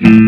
Mm-hmm.